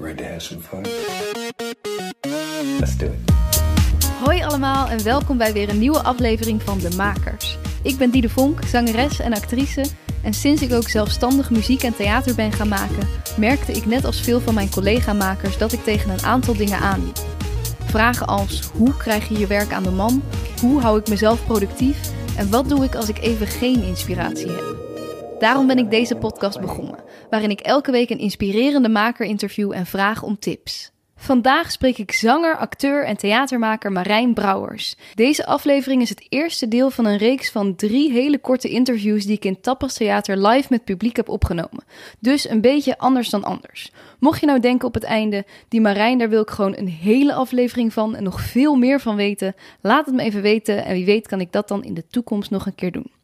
Ready to have some fun? Let's do it. Hoi allemaal en welkom bij weer een nieuwe aflevering van De Makers. Ik ben Diede Vonk, zangeres en actrice. En sinds ik ook zelfstandig muziek en theater ben gaan maken, merkte ik net als veel van mijn collega-makers dat ik tegen een aantal dingen aanliep. Vragen als hoe krijg je je werk aan de man? Hoe hou ik mezelf productief? En wat doe ik als ik even geen inspiratie heb? Daarom ben ik deze podcast begonnen, waarin ik elke week een inspirerende maker interview en vraag om tips. Vandaag spreek ik zanger, acteur en theatermaker Marijn Brouwers. Deze aflevering is het eerste deel van een reeks van drie hele korte interviews die ik in Tapas Theater live met publiek heb opgenomen. Dus een beetje anders dan anders. Mocht je nou denken op het einde, die Marijn, daar wil ik gewoon een hele aflevering van en nog veel meer van weten, laat het me even weten en wie weet kan ik dat dan in de toekomst nog een keer doen.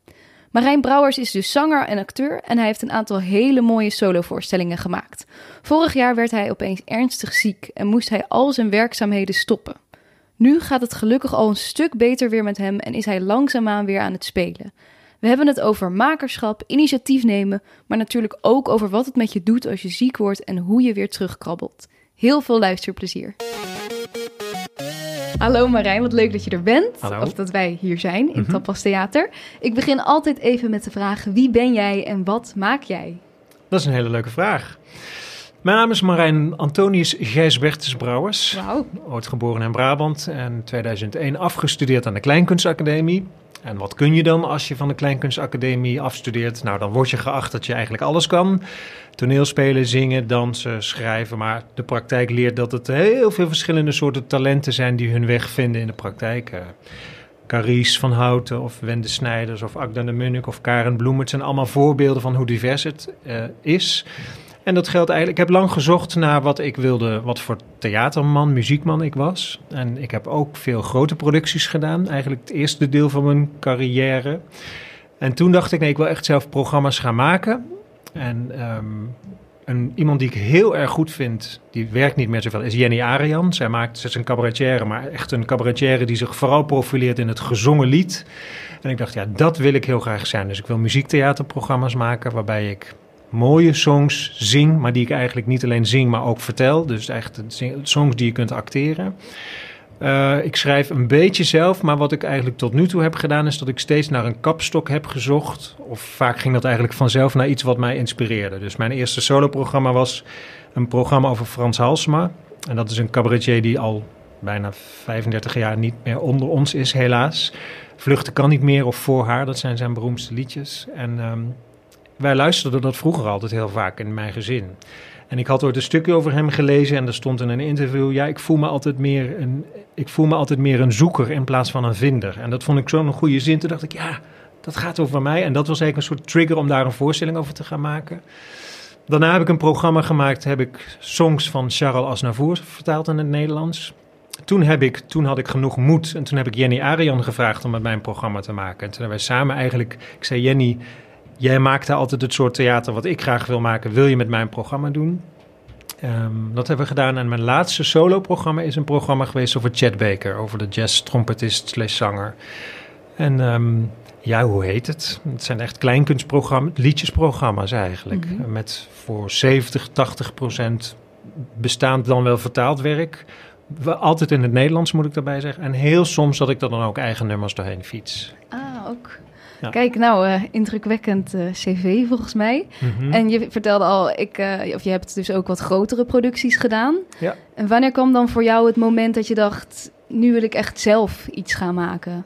Marijn Brouwers is dus zanger en acteur en hij heeft een aantal hele mooie solovoorstellingen gemaakt. Vorig jaar werd hij opeens ernstig ziek en moest hij al zijn werkzaamheden stoppen. Nu gaat het gelukkig al een stuk beter weer met hem en is hij langzaamaan weer aan het spelen. We hebben het over makerschap, initiatief nemen, maar natuurlijk ook over wat het met je doet als je ziek wordt en hoe je weer terugkrabbelt. Heel veel luisterplezier. Hallo Marijn, wat leuk dat je er bent. Hallo. Of dat wij hier zijn in Mhm. Tapas Theater. Ik begin altijd even met de vraag: wie ben jij en wat maak jij? Dat is een hele leuke vraag. Mijn naam is Marijn Antonius Gijsbertus Brouwers. Wauw. Ooit geboren in Brabant en 2001 afgestudeerd aan de Kleinkunstacademie. En wat kun je dan als je van de Kleinkunstacademie afstudeert? Nou, dan word je geacht dat je eigenlijk alles kan. Toneelspelen, zingen, dansen, schrijven. Maar de praktijk leert dat het heel veel verschillende soorten talenten zijn die hun weg vinden in de praktijk. Eh, Carice van Houten of Wende Snijders of Agda de Munnik of Karen Bloem. Zijn allemaal voorbeelden van hoe divers het eh, is. En dat geldt eigenlijk. Ik heb lang gezocht naar wat ik wilde, wat voor theaterman, muziekman ik was. En ik heb ook veel grote producties gedaan. Eigenlijk het eerste deel van mijn carrière. En toen dacht ik, nee, ik wil echt zelf programma's gaan maken. En ehm, een, iemand die ik heel erg goed vind, die werkt niet meer zoveel, is Jenny Arian. Zij maakt, ze is een cabaretière, maar echt een cabaretière die zich vooral profileert in het gezongen lied. En ik dacht, ja, dat wil ik heel graag zijn. Dus ik wil muziektheaterprogramma's maken waarbij ik mooie songs zing, maar die ik eigenlijk niet alleen zing, maar ook vertel. Dus echt songs die je kunt acteren. Eh, ik schrijf een beetje zelf, maar wat ik eigenlijk tot nu toe heb gedaan, is dat ik steeds naar een kapstok heb gezocht. Of vaak ging dat eigenlijk vanzelf naar iets wat mij inspireerde. Dus mijn eerste soloprogramma was een programma over Frans Halsema. En dat is een cabaretier die al bijna 35 jaar niet meer onder ons is, helaas. Vluchten kan niet meer of voor haar, dat zijn zijn beroemdste liedjes. En ehm, wij luisterden dat vroeger altijd heel vaak in mijn gezin. En ik had ooit een stukje over hem gelezen en er stond in een interview: ja, ik voel me altijd meer een, ik voel me altijd meer een zoeker in plaats van een vinder. En dat vond ik zo'n goede zin. Toen dacht ik, ja, dat gaat over mij. En dat was eigenlijk een soort trigger om daar een voorstelling over te gaan maken. Daarna heb ik een programma gemaakt, heb ik songs van Charles Aznavour vertaald in het Nederlands. Toen, heb ik, toen had ik genoeg moed en toen heb ik Jenny Arian gevraagd om met mij een programma te maken. En toen hebben wij samen eigenlijk, ik zei Jenny, jij maakt daar altijd het soort theater wat ik graag wil maken. Wil je met mij een programma doen? Ehm, dat hebben we gedaan. En mijn laatste solo-programma is een programma geweest over Chet Baker. Over de jazz-trompetist slash zanger. En ehm, ja, hoe heet het? Het zijn echt kleinkunstprogramma's, liedjesprogramma's eigenlijk. Mhm. Met voor 70, 80 procent bestaand dan wel vertaald werk. We- Altijd in het Nederlands moet ik daarbij zeggen. En heel soms dat ik er dan ook eigen nummers doorheen fiets. Ah, ook. Ja. Kijk, nou, eh, indrukwekkend eh, cv volgens mij. Mhm. En je vertelde al, ik, eh, of je hebt dus ook wat grotere producties gedaan. Ja. En wanneer kwam dan voor jou het moment dat je dacht, nu wil ik echt zelf iets gaan maken?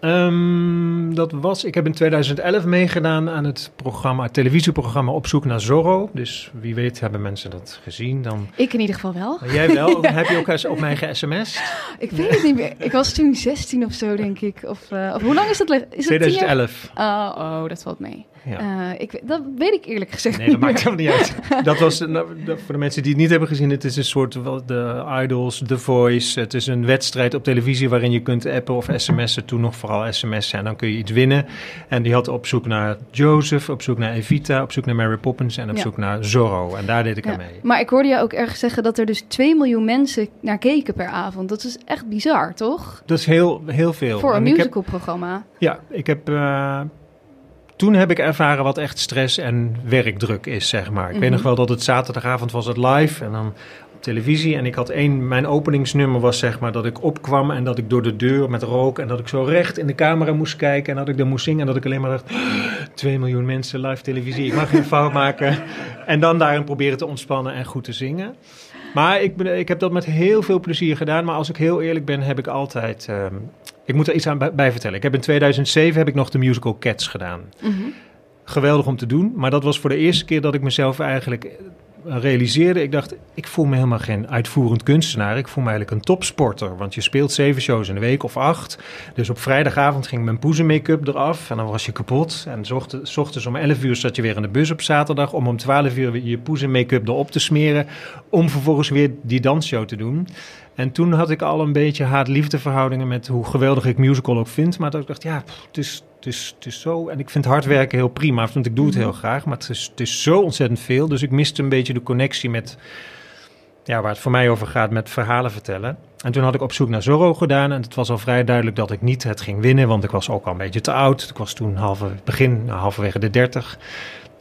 Ehm, dat was, ik heb in 2011 meegedaan aan het programma, het televisieprogramma Op zoek naar Zorro. Dus wie weet hebben mensen dat gezien. Dan, Ik in ieder geval wel. jij wel? Heb je ook eens op mij ge-sms'd? Ik weet het niet meer. Ik was toen 16 of zo, denk ik. Of, eh, of hoe lang is dat? Is het 10 jaar? 2011. Oh, oh, dat valt mee. Ja. Eh, ik, dat weet ik eerlijk gezegd Nee, dat maakt helemaal niet uit. Dat was, nou, dat- voor de mensen die het niet hebben gezien, het is een soort de Idols, The Voice. Het is een wedstrijd op televisie waarin je kunt appen of sms'en. Toen nog vooral sms'en en dan kun je iets winnen. En die had op zoek naar Joseph, op zoek naar Evita, op zoek naar Mary Poppins en op Ja. zoek naar Zorro. En daar deed ik Ja. aan mee. Maar ik hoorde jou ook ergens zeggen dat er dus 2 miljoen mensen naar keken per avond. Dat is echt bizar, toch? Dat is heel, heel veel. Voor een En musicalprogramma. Ja, ik heb eh, toen heb ik ervaren wat echt stress en werkdruk is, zeg maar. Ik weet Mhm. nog wel dat het zaterdagavond was het live en dan op televisie. En ik had één, mijn openingsnummer was zeg maar dat ik opkwam en dat ik door de deur met rook en dat ik zo recht in de camera moest kijken en dat ik dan moest zingen en dat ik alleen maar dacht, 2 miljoen mensen live televisie, ik mag geen fout maken. En dan daarin proberen te ontspannen en goed te zingen. Maar ik, ben, ik heb dat met heel veel plezier gedaan. Maar als ik heel eerlijk ben, heb ik altijd... ehm, ik moet er iets aan bij, vertellen. Ik heb in 2007 heb ik nog de musical Cats gedaan. Mhm. Geweldig om te doen. Maar dat was voor de eerste keer dat ik mezelf eigenlijk eh, realiseerde. Ik dacht, ik voel me helemaal geen uitvoerend kunstenaar. Ik voel me eigenlijk een topsporter. Want je speelt zeven shows in de week of acht. Dus op vrijdagavond ging mijn poezen-make-up eraf. En dan was je kapot. En s ochtends, om 11 uur zat je weer in de bus op zaterdag. Om om 12 uur weer je poezen-make-up erop te smeren. Om vervolgens weer die dansshow te doen. En toen had ik al een beetje haat-liefde verhoudingen met hoe geweldig ik musical ook vind. Maar dat ik dacht, ja, pff, het is, het, is, het is zo. En ik vind hard werken heel prima, want ik doe het heel graag. Maar het is, het is zo ontzettend veel. Dus ik miste een beetje de connectie met, ja, waar het voor mij over gaat, met verhalen vertellen. En toen had ik op zoek naar Zorro gedaan. En het was al vrij duidelijk dat ik niet het ging winnen, want ik was ook al een beetje te oud. Ik was toen halve, begin, nou, halverwege de dertig.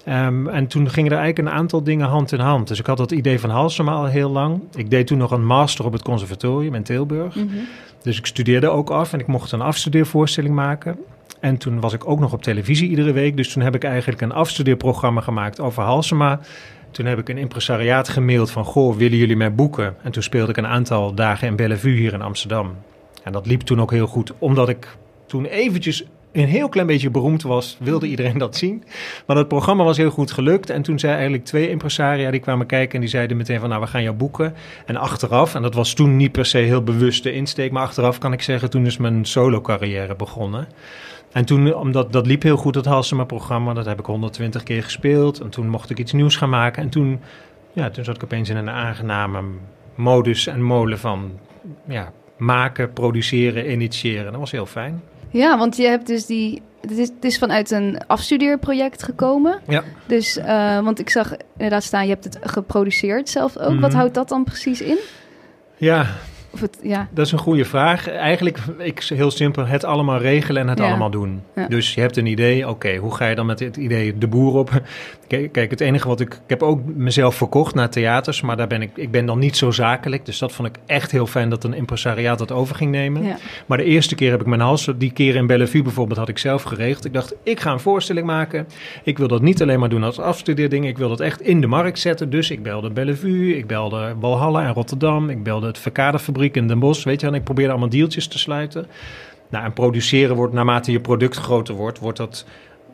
Ehm, en toen gingen er eigenlijk een aantal dingen hand in hand. Dus ik had dat idee van Halsema al heel lang. Ik deed toen nog een master op het conservatorium in Tilburg. Mhm. Dus ik studeerde ook af en ik mocht een afstudeervoorstelling maken. En toen was ik ook nog op televisie iedere week. Dus toen heb ik eigenlijk een afstudeerprogramma gemaakt over Halsema. Toen heb ik een impresariaat gemaild van... Goh, willen jullie mij boeken? En toen speelde ik een aantal dagen in Bellevue hier in Amsterdam. En dat liep toen ook heel goed, omdat ik toen eventjes een heel klein beetje beroemd was, wilde iedereen dat zien. Maar dat programma was heel goed gelukt. En toen zei eigenlijk twee impresaria, die kwamen kijken en die zeiden meteen van, nou, we gaan jou boeken. En achteraf, en dat was toen niet per se heel bewuste insteek, maar achteraf kan ik zeggen, toen is mijn solo carrière begonnen. En toen, omdat dat liep heel goed, dat Halsema-programma, dat heb ik 120 keer gespeeld. En toen mocht ik iets nieuws gaan maken. En toen, ja, toen zat ik opeens in een aangename modus en molen van, ja, maken, produceren, initiëren. Dat was heel fijn. Ja, want je hebt dus die. Het is, het is vanuit een afstudeerproject gekomen. Ja. Dus, eh, want ik zag inderdaad staan, je hebt het geproduceerd zelf ook. Wat Mhm. houdt dat dan precies in? Ja, Of het, ja. dat is een goede vraag. Eigenlijk, ik heel simpel, het allemaal regelen en het Ja. allemaal doen. Ja. Dus je hebt een idee, oké, hoe ga je dan met dit idee de boer op? Kijk, het enige wat ik, ik heb ook mezelf verkocht naar theaters, maar daar ben ik, ik ben dan niet zo zakelijk. Dus dat vond ik echt heel fijn dat een impresariaat dat over ging nemen. ja. Maar de eerste keer heb ik mijn hals, die keer in Bellevue bijvoorbeeld, had ik zelf geregeld. Ik dacht, ik ga een voorstelling maken. Ik wil dat niet alleen maar doen als afstudeerding. Ik wil dat echt in de markt zetten. Dus ik belde Bellevue, ik belde Walhalla in Rotterdam. Ik belde het Verkaderfabriek in Den Bosch. Weet je, en ik probeerde allemaal deeltjes te sluiten. Nou, en produceren wordt, naarmate je product groter wordt, wordt dat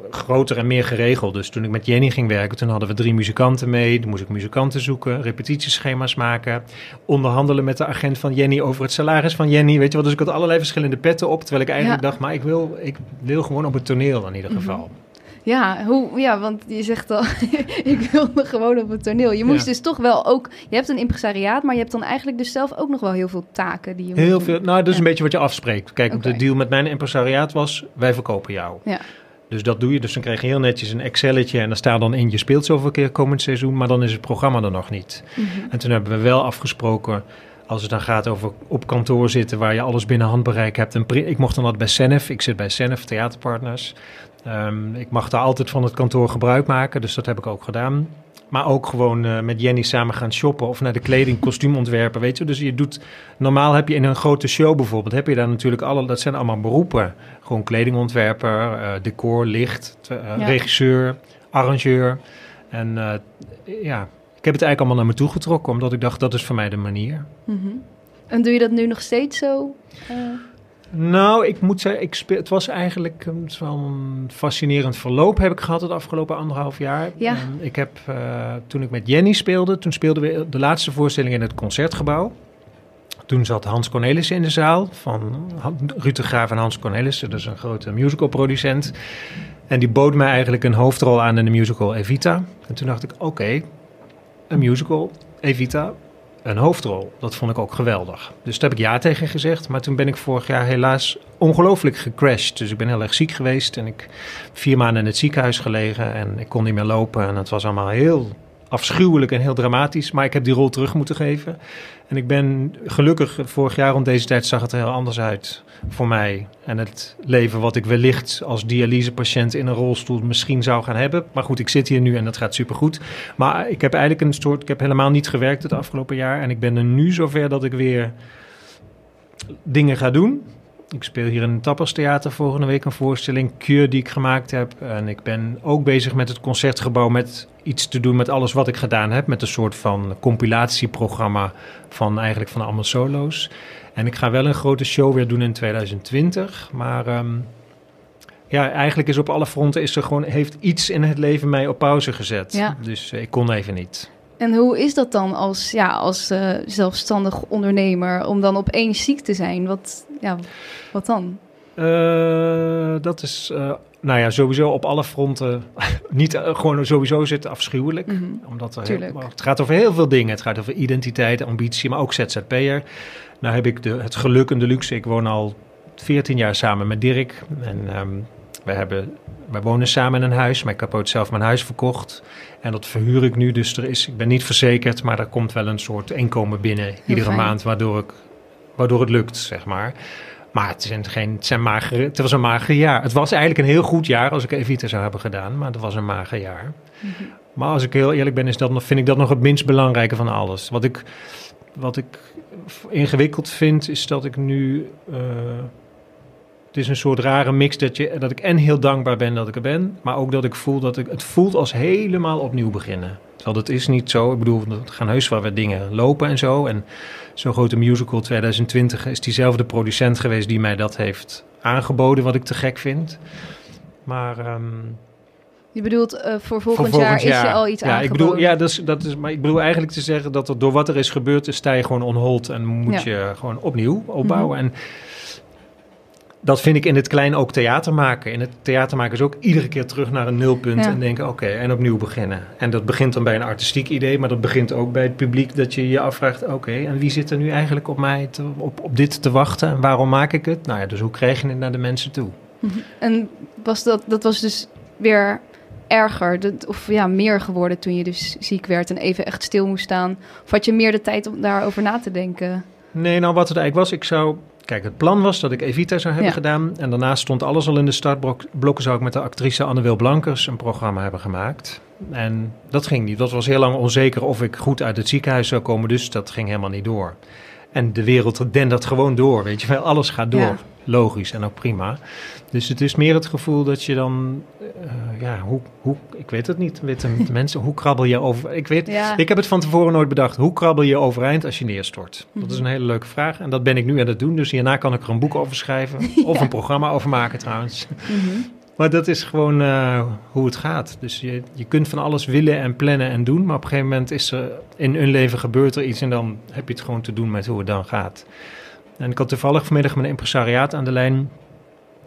groter en meer geregeld. Dus toen ik met Jenny ging werken, toen hadden we drie muzikanten mee. Toen moest ik muzikanten zoeken, repetitieschema's maken. Onderhandelen met de agent van Jenny over het salaris van Jenny. Weet je wel, dus ik had allerlei verschillende petten op. Terwijl ik eigenlijk Ja. dacht, maar ik wil, ik wil gewoon op het toneel in ieder Mhm. geval. Ja, hoe, ja, want je zegt al, ik wilde gewoon op het toneel. Je moest Ja. dus toch wel ook, je hebt een impresariaat, maar je hebt dan eigenlijk dus zelf ook nog wel heel veel taken die je moet Heel veel, nou, dat is Ja. een beetje wat je afspreekt. Kijk, Oké. de deal met mijn impresariaat was, wij verkopen jou. Ja. Dus dat doe je. Dus dan krijg je heel netjes een Excelletje en daar staat dan in, je speelt zoveel keer komend seizoen, maar dan is het programma er nog niet. Mhm. En toen hebben we wel afgesproken, als het dan gaat over op kantoor zitten waar je alles binnen handbereik hebt. En ik mocht dan dat bij Senef, ik zit bij Senef Theaterpartners. Ehm, ik mag daar altijd van het kantoor gebruik maken, dus dat heb ik ook gedaan. Maar ook gewoon eh, met Jenny samen gaan shoppen of naar de kleding, kostuumontwerpen, weet je. Dus je doet, normaal heb je in een grote show bijvoorbeeld, heb je daar natuurlijk alle, dat zijn allemaal beroepen. Gewoon kledingontwerper, eh, decor, licht, eh, Ja. regisseur, arrangeur. En ja, ik heb het eigenlijk allemaal naar me toe getrokken, omdat ik dacht, dat is voor mij de manier. Mhm. En doe je dat nu nog steeds zo? Eh, Nou, ik moet zeggen, ik speel, het was eigenlijk het is wel een fascinerend verloop heb ik gehad het afgelopen anderhalf jaar. Ja. Ik heb, eh, toen ik met Jenny speelde, toen speelden we de laatste voorstelling in het Concertgebouw. Toen zat Hans Cornelissen in de zaal van Ruud de Graaf en Hans Cornelissen, dus een grote musicalproducent. En die bood mij eigenlijk een hoofdrol aan in de musical Evita. En toen dacht ik, oké, een musical, Evita, een hoofdrol. Dat vond ik ook geweldig. Dus daar heb ik ja tegen gezegd. Maar toen ben ik vorig jaar helaas ongelooflijk gecrashed. Dus ik ben heel erg ziek geweest. En ik heb vier maanden in het ziekenhuis gelegen. En ik kon niet meer lopen. En het was allemaal heel afschuwelijk en heel dramatisch. Maar ik heb die rol terug moeten geven. En ik ben gelukkig, vorig jaar rond deze tijd zag het er heel anders uit voor mij. En het leven wat ik wellicht als dialysepatiënt in een rolstoel misschien zou gaan hebben. Maar goed, ik zit hier nu en dat gaat supergoed. Maar ik heb eigenlijk een soort, ik heb helemaal niet gewerkt het afgelopen jaar. En ik ben er nu zover dat ik weer dingen ga doen. Ik speel hier in het Tapperstheater volgende week een voorstelling, Cure, die ik gemaakt heb. En ik ben ook bezig met het concertgebouw met iets te doen met alles wat ik gedaan heb. Met een soort van compilatieprogramma van eigenlijk van allemaal solo's. En ik ga wel een grote show weer doen in 2020. Maar ehm, ja, eigenlijk is op alle fronten is er gewoon, heeft iets in het leven mij op pauze gezet. Ja. Dus eh, ik kon even niet. En hoe is dat dan als, ja, als eh, zelfstandig ondernemer om dan opeens ziek te zijn? Wat, ja, wat dan? Eh, dat is, eh, nou ja, sowieso op alle fronten. niet gewoon sowieso zit afschuwelijk. Mhm. Omdat er heel- het gaat over heel veel dingen. Het gaat over identiteit, ambitie, maar ook ZZP'er. Nou heb ik de, het geluk en de luxe. Ik woon al 14 jaar samen met Dirk. En ehm we hebben, wij wonen samen in een huis, maar ik heb ooit zelf mijn huis verkocht. En dat verhuur ik nu. Dus er is, ik ben niet verzekerd, maar er komt wel een soort inkomen binnen iedere fijn. maand, waardoor, ik, waardoor het lukt, zeg maar. Maar het, zijn geen, het, zijn magere, het was een mager jaar. Het was eigenlijk een heel goed jaar als ik Evita zou hebben gedaan, maar het was een mager jaar. Mhm. Maar als ik heel eerlijk ben, is dat nog, vind ik dat nog het minst belangrijke van alles. Wat ik, wat ik ingewikkeld vind, is dat ik nu. eh, het is een soort rare mix dat, je, dat ik en heel dankbaar ben dat ik er ben, maar ook dat ik voel dat ik. Het voelt als helemaal opnieuw beginnen. Terwijl dat is niet zo. Ik bedoel, er gaan heus wel wat dingen lopen en zo. En zo'n grote musical 2020 is diezelfde producent geweest die mij dat heeft aangeboden, wat ik te gek vind. Maar. ehm, Je bedoelt eh, voor volgend, voor jaar, is je al iets ja, ik bedoel, ja, dat is, dat is, maar ik bedoel eigenlijk te zeggen dat er door wat er is gebeurd, is sta je gewoon on hold en moet Ja. je gewoon opnieuw opbouwen. Mhm. En dat vind ik in het klein ook theater maken. In het theater maken is ook iedere keer terug naar een nulpunt Ja. en denken, oké, en opnieuw beginnen. En dat begint dan bij een artistiek idee, maar dat begint ook bij het publiek dat je je afvraagt, oké, en wie zit er nu eigenlijk op mij, te, op, op dit te wachten en waarom maak ik het? Nou ja, dus hoe krijg je het naar de mensen toe? En was dat, dat was dus weer erger, dat- of ja, meer geworden toen je dus ziek werd en even echt stil moest staan? Of had je meer de tijd om daarover na te denken? Nee, nou wat het eigenlijk was, ik zou... Kijk, het plan was dat ik Evita zou hebben Ja. gedaan. En daarnaast stond alles al in de startblokken. Zou ik met de actrice Anne-Wil Blankers een programma hebben gemaakt. En dat ging niet. Dat was heel lang onzeker of ik goed uit het ziekenhuis zou komen. Dus dat ging helemaal niet door. En de wereld dendert gewoon door, weet je wel. Alles gaat door. Ja. Logisch en ook prima. Dus het is meer het gevoel dat je dan... eh, ja, hoe, hoe... Ik weet het niet. Weet de mensen, hoe krabbel je over... Ik weet... Ja, Ik heb het van tevoren nooit bedacht. Hoe krabbel je overeind als je neerstort? Dat is Mhm. een hele leuke vraag. En dat ben ik nu aan het doen. Dus hierna kan ik er een boek over schrijven. Of Ja. een programma over maken trouwens. Mhm. Maar dat is gewoon eh, hoe het gaat. Dus je, je kunt van alles willen en plannen en doen. Maar op een gegeven moment is er in een leven gebeurt er iets. En dan heb je het gewoon te doen met hoe het dan gaat. En ik had toevallig vanmiddag mijn impresariaat aan de lijn.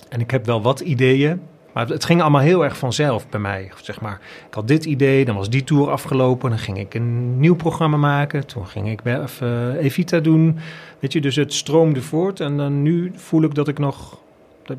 En ik heb wel wat ideeën. Maar het ging allemaal heel erg vanzelf bij mij. Zeg maar. Ik had dit idee, dan was die tour afgelopen. Dan ging ik een nieuw programma maken. Toen ging ik even Evita doen. Weet je, dus het stroomde voort. En dan nu voel ik dat ik nog...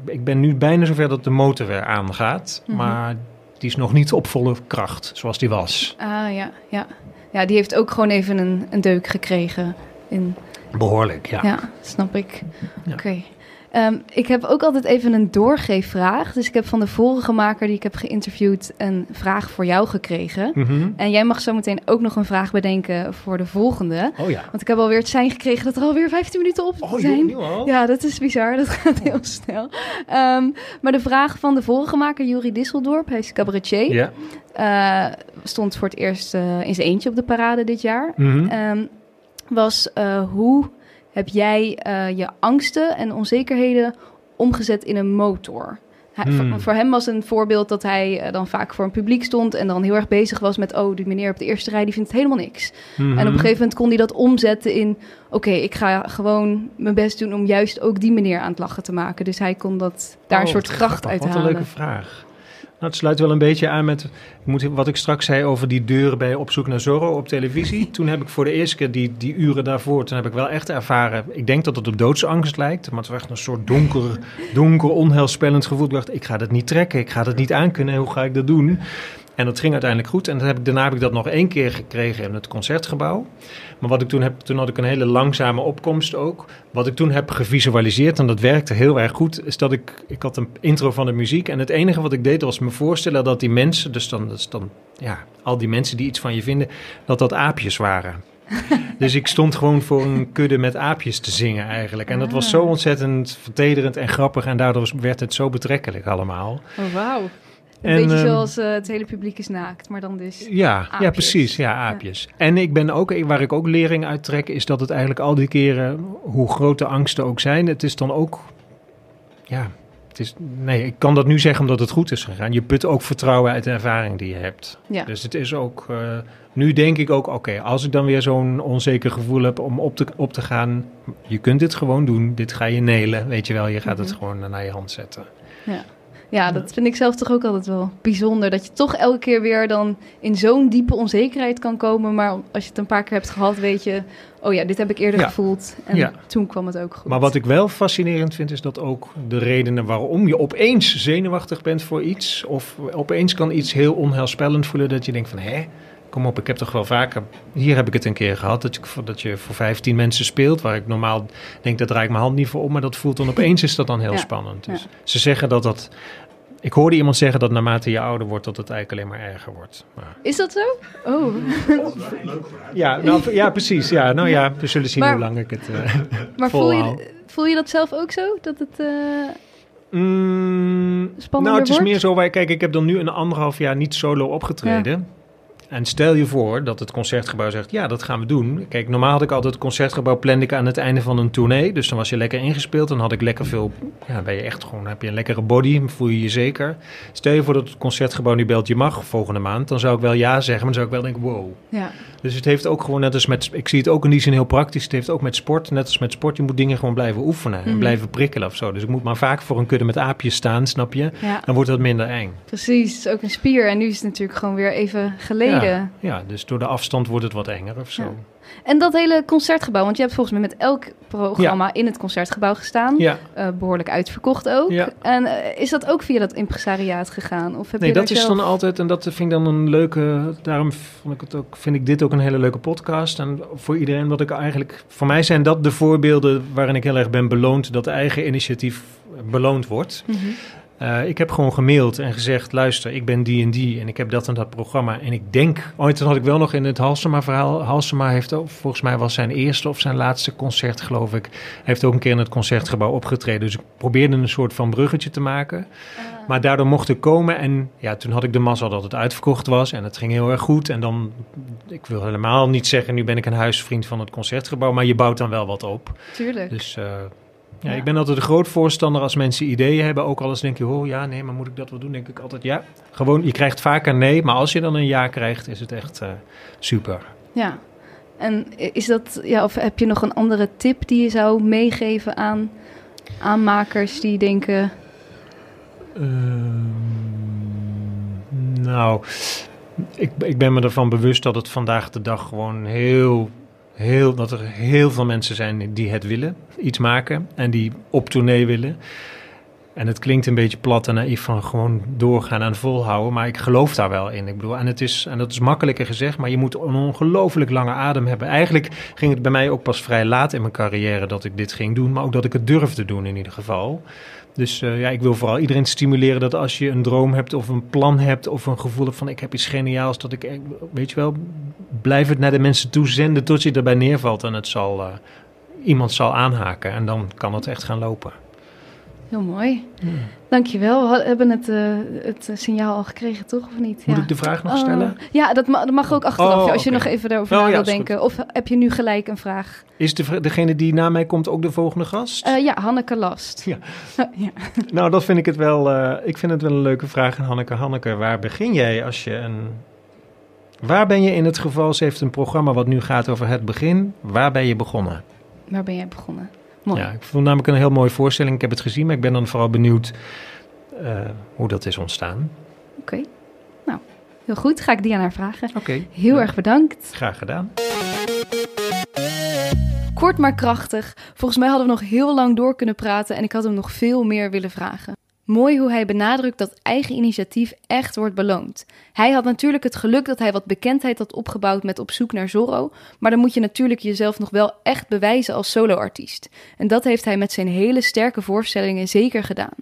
Ik ben nu bijna zover dat de motor weer aangaat. Mhm. Maar die is nog niet op volle kracht, zoals die was. Ah ja, ja. Ja, die heeft ook gewoon even een, een deuk gekregen. In, Behoorlijk, ja. ja. snap ik. Ja. Oké. Ehm, ik heb ook altijd even een doorgeefvraag. Dus ik heb van de vorige maker die ik heb geïnterviewd een vraag voor jou gekregen. Mhm. En jij mag zo meteen ook nog een vraag bedenken voor de volgende. Oh ja. Want ik heb alweer het zijn gekregen dat er alweer 15 minuten op Oh, zijn. joh. Ja, dat is bizar. Dat gaat heel snel. Ehm, maar de vraag van de vorige maker, Juri Disseldorp, hij is cabaretier. Ja. Eh, stond voor het eerst eh, in zijn eentje op de parade dit jaar. Mhm. Ehm, was eh, hoe heb jij eh, je angsten en onzekerheden omgezet in een motor? Hij- Hmm. voor, hem was een voorbeeld dat hij eh, dan vaak voor een publiek stond en dan heel erg bezig was met, oh, die meneer op de eerste rij die vindt het helemaal niks. Mhm. En op een gegeven moment kon hij dat omzetten in, oké, ik ga gewoon mijn best doen om juist ook die meneer aan het lachen te maken. Dus hij kon dat daar een Oh, soort wat kracht uit Wat een halen. leuke vraag. Nou, het sluit wel een beetje aan met wat ik straks zei over die deuren bij Op zoek naar Zorro op televisie. Toen heb ik voor de eerste keer die, die uren daarvoor, toen heb ik wel echt ervaren, ik denk dat het op doodsangst lijkt, maar het was echt een soort donker, donker onheilspellend gevoel. Ik dacht, ik ga dat niet trekken, ik ga dat niet aankunnen, hoe ga ik dat doen? En dat ging uiteindelijk goed. En dan heb ik, daarna heb ik dat nog één keer gekregen in het concertgebouw. Maar wat ik toen heb, toen had ik een hele langzame opkomst ook. Wat ik toen heb gevisualiseerd, en dat werkte heel erg goed, is dat ik, ik had een intro van de muziek. En het enige wat ik deed was me voorstellen dat die mensen, dus dan, dus dan ja, al die mensen die iets van je vinden, dat dat aapjes waren. dus ik stond gewoon voor een kudde met aapjes te zingen eigenlijk. En dat was zo Ah. ontzettend vertederend en grappig. En daardoor werd het zo betrekkelijk allemaal. Oh, wauw. Een En, beetje ehm, zoals eh, het hele publiek is naakt, maar dan dus... Ja, ja, precies. Ja, aapjes. En ik ben ook, waar ik ook lering uit trek, is dat het eigenlijk al die keren, hoe groot de angsten ook zijn, het is dan ook, ja, het is, nee, ik kan dat nu zeggen omdat het goed is gegaan. Je put ook vertrouwen uit de ervaring die je hebt. Ja. Dus het is ook, eh, nu denk ik ook, oké, als ik dan weer zo'n onzeker gevoel heb om op te, op te gaan, je kunt dit gewoon doen, dit ga je nelen, weet je wel, je gaat het Mhm. gewoon naar je hand zetten. Ja, dat vind ik zelf toch ook altijd wel bijzonder. Dat je toch elke keer weer dan in zo'n diepe onzekerheid kan komen. Maar als je het een paar keer hebt gehad, weet je... Oh ja, dit heb ik eerder Ja. gevoeld. En Ja. toen kwam het ook goed. Maar wat ik wel fascinerend vind, is dat ook de redenen waarom je opeens zenuwachtig bent voor iets, of opeens kan iets heel onheilspellend voelen, dat je denkt van, hè, kom op, ik heb toch wel vaker, hier heb ik het een keer gehad, dat je, dat je voor 15 mensen speelt, waar ik normaal denk, dat draai ik mijn hand niet voor om, maar dat voelt dan opeens, is dat dan heel Ja. spannend. Dus Ja. ze zeggen dat dat, ik hoorde iemand zeggen dat naarmate je ouder wordt, dat het eigenlijk alleen maar erger wordt. Maar, Is dat zo? Oh, ja, nou, ja, precies. Ja, nou ja, we zullen zien Maar- hoe lang ik het... eh, maar voel je, voel je dat zelf ook zo? Dat het... eh, Mm, nou, het is wordt? meer zo, wij, kijk, ik heb dan nu een anderhalf jaar niet solo opgetreden. En stel je voor dat het concertgebouw zegt, ja, dat gaan we doen. Kijk, normaal had ik altijd het concertgebouw plande ik aan het einde van een tournee. Dus dan was je lekker ingespeeld, dan had ik lekker veel, ja, ben je echt gewoon, heb je een lekkere body, voel je je zeker. Stel je voor dat het concertgebouw nu belt, je mag volgende maand, dan zou ik wel ja zeggen, maar dan zou ik wel denken, wow. ja, Dus het heeft ook gewoon, net als met, ik zie het ook in die zin heel praktisch, het heeft ook met sport, net als met sport, je moet dingen gewoon blijven oefenen en Mhm. blijven prikkelen of zo. Dus ik moet maar vaak voor een kudde met aapjes staan, snap je? ja, Dan wordt dat minder eng. precies. Ook een spier. En nu is het natuurlijk gewoon weer even geleden. Ja, ja, dus door de afstand wordt het wat enger of zo. Ja. En dat hele concertgebouw, want je hebt volgens mij met elk programma in het concertgebouw gestaan. Ja, Eh, behoorlijk uitverkocht ook. Ja. En eh, is dat ook via dat impresariaat gegaan? Of heb nee, je dat is zelf... dan altijd, en dat vind ik dan een leuke, daarom vond ik het ook, vind ik dit ook een hele leuke podcast. En voor iedereen, wat ik eigenlijk, voor mij zijn dat de voorbeelden waarin ik heel erg ben beloond dat eigen initiatief beloond wordt. Mhm. Eh, ik heb gewoon gemaild en gezegd: luister, ik ben die en die en ik heb dat en dat programma. En ik denk, ooit toen had ik wel nog in het Halsema-verhaal. Halsema heeft ook, volgens mij was zijn eerste of zijn laatste concert, geloof ik. Heeft ook een keer in het concertgebouw opgetreden. Dus ik probeerde een soort van bruggetje te maken. Maar daardoor mocht ik komen en ja, toen had ik de mazzel dat het uitverkocht was en het ging heel erg goed. En dan, ik wil helemaal niet zeggen, nu ben ik een huisvriend van het concertgebouw, maar je bouwt dan wel wat op. Tuurlijk. Dus eh, ja, ik ben altijd een groot voorstander als mensen ideeën hebben. Ook al eens denk je, oh ja, nee, maar moet ik dat wel doen? Denk ik altijd, ja. Gewoon, je krijgt vaker nee, maar als je dan een ja krijgt, is het echt eh, super. Ja. En is dat, ja, of heb je nog een andere tip die je zou meegeven aan aanmakers die denken... Ehm, nou, ik, ik ben me ervan bewust dat het vandaag de dag gewoon heel, heel, dat er heel veel mensen zijn die het willen, iets maken en die op tournee willen. En het klinkt een beetje plat en naïef van gewoon doorgaan en volhouden, maar ik geloof daar wel in. Ik bedoel, en, het is, en dat is makkelijker gezegd, maar je moet een ongelooflijk lange adem hebben. Eigenlijk ging het bij mij ook pas vrij laat in mijn carrière dat ik dit ging doen, maar ook dat ik het durfde doen in ieder geval. Dus eh, ja, ik wil vooral iedereen stimuleren dat als je een droom hebt of een plan hebt of een gevoel hebt van ik heb iets geniaals, dat ik, eh, weet je wel, blijf het naar de mensen toe zenden tot je erbij neervalt en het zal, eh, iemand zal aanhaken en dan kan het echt gaan lopen. Heel mooi. Dankjewel. We hebben het, eh, het signaal al gekregen, toch? Of niet? Moet ja. ik de vraag nog stellen? Oh, ja, dat, ma- dat mag ook achteraf. Oh, ja, als je nog even daarover Oh, na ja, wil goed. denken. Of heb je nu gelijk een vraag? Is de, degene die na mij komt ook de volgende gast? Eh, ja, Hanneke Last. Ja. ja. Nou, dat vind ik het wel. eh, ik vind het wel een leuke vraag. En Hanneke, Hanneke, waar begin jij als je een. Waar ben je in het geval? Ze heeft een programma wat nu gaat over het begin. Waar ben je begonnen? Waar ben jij begonnen? Mooi. Ja, ik vond namelijk een heel mooie voorstelling. Ik heb het gezien, maar ik ben dan vooral benieuwd eh, hoe dat is ontstaan. Oké. Nou, heel goed. Ga ik die aan haar vragen. Oké. Heel Ja, erg bedankt. Graag gedaan. Kort maar krachtig. Volgens mij hadden we nog heel lang door kunnen praten en ik had hem nog veel meer willen vragen. Mooi hoe hij benadrukt dat eigen initiatief echt wordt beloond. Hij had natuurlijk het geluk dat hij wat bekendheid had opgebouwd met Op zoek naar Zorro, maar dan moet je natuurlijk jezelf nog wel echt bewijzen als soloartiest. En dat heeft hij met zijn hele sterke voorstellingen zeker gedaan.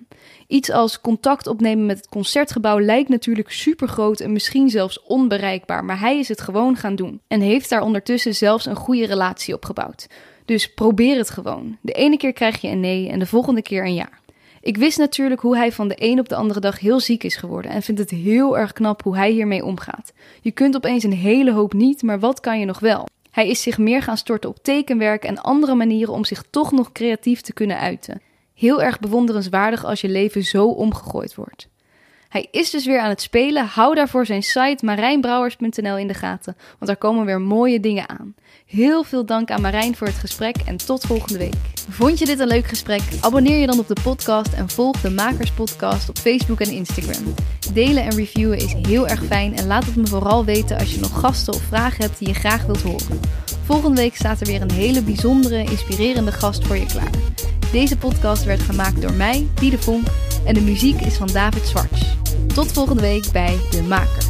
Iets als contact opnemen met het concertgebouw lijkt natuurlijk super groot en misschien zelfs onbereikbaar, maar hij is het gewoon gaan doen en heeft daar ondertussen zelfs een goede relatie opgebouwd. Dus probeer het gewoon. De ene keer krijg je een nee en de volgende keer een ja. Ik wist natuurlijk hoe hij van de een op de andere dag heel ziek is geworden en vind het heel erg knap hoe hij hiermee omgaat. Je kunt opeens een hele hoop niet, maar wat kan je nog wel? Hij is zich meer gaan storten op tekenwerk en andere manieren om zich toch nog creatief te kunnen uiten. Heel erg bewonderenswaardig als je leven zo omgegooid wordt. Hij is dus weer aan het spelen. Hou daarvoor zijn site marijnbrouwers.nl in de gaten, want daar komen weer mooie dingen aan. Heel veel dank aan Marijn voor het gesprek en tot volgende week. Vond je dit een leuk gesprek? Abonneer je dan op de podcast en volg de Makers Podcast op Facebook en Instagram. Delen en reviewen is heel erg fijn en laat het me vooral weten als je nog gasten of vragen hebt die je graag wilt horen. Volgende week staat er weer een hele bijzondere, inspirerende gast voor je klaar. Deze podcast werd gemaakt door mij, Diede Vonk, en de muziek is van David Zwarts. Tot volgende week bij De Makers.